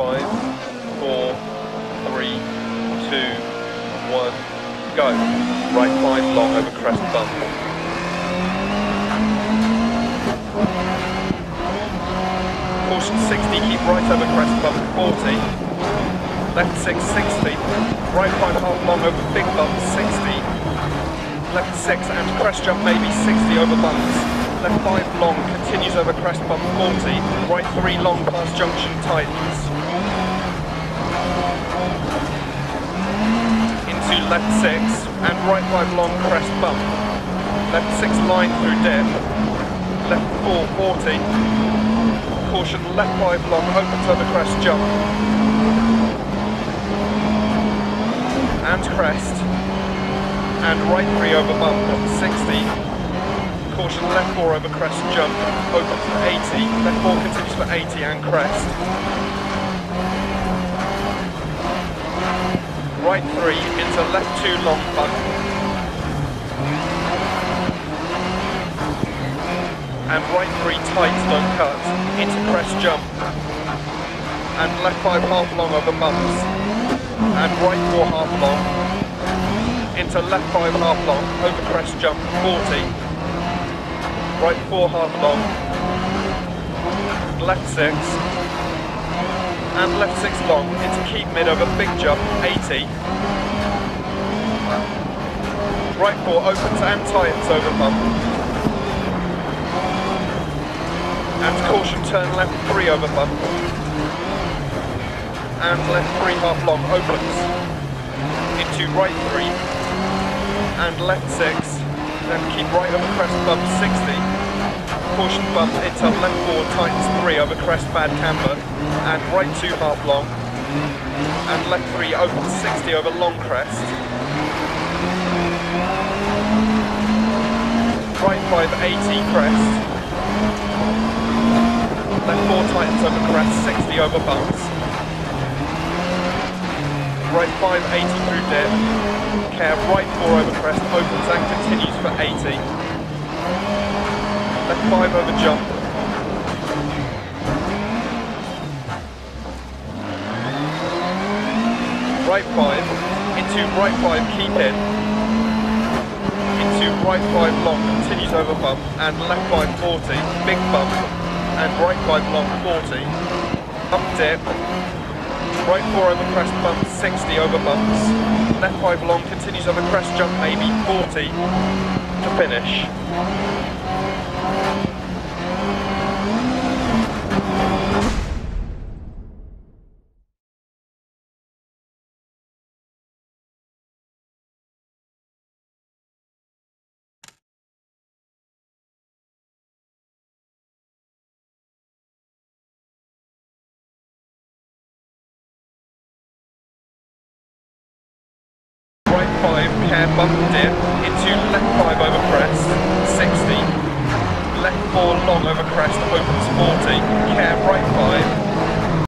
five, four, three, two, one, go. Right five long over crest bump. Caution 60, keep right over crest bump 40. Left 6, 60. Right 5 half long over big bump 60. Left 6 and crest jump maybe 60 over bumps. Left 5 long continues over crest bump 40. Right 3 long past junction tightens. Into left 6 and right 5 long crest bump. Left 6 line through dip. Left 4, 40 caution, left 5 long, opens over crest jump. And crest. And right 3 over bump, 60. Caution, left 4 over crest jump, Open for 80. Left 4 continues for 80 and crest. Right 3 into left 2 long bump. and right three tight slow cut into crest jump and left five half long over bumps and right four half long into left five half long over crest jump 40 right four half long. Left six. And left six long. Into keep mid over big jump 80 right four opens and tightens over bump. And caution turn left 3 over bump. And left 3 half long opens. Into right 3 and left 6 then keep right over crest bump 60 caution bump into left 4 tightens 3 over crest bad camber and right 2 half long and left 3 opens 60 over long crest right 5 80 crest left 4 tightens over crest, 60 over bumps. Right 5, 80 through dip. Care, right 4 over crest, opens and continues for 80. 5 over jump. Right 5, into right 5, keep in. Into right 5 long, continues over bump, and left 5, 40, big bump, and right 5 long 40. Up dip. Right 4 over crest bump 60 over bumps. Left 5 long continues over crest jump maybe 40 to finish. Right 5, care bump dip, into left 5 over crest,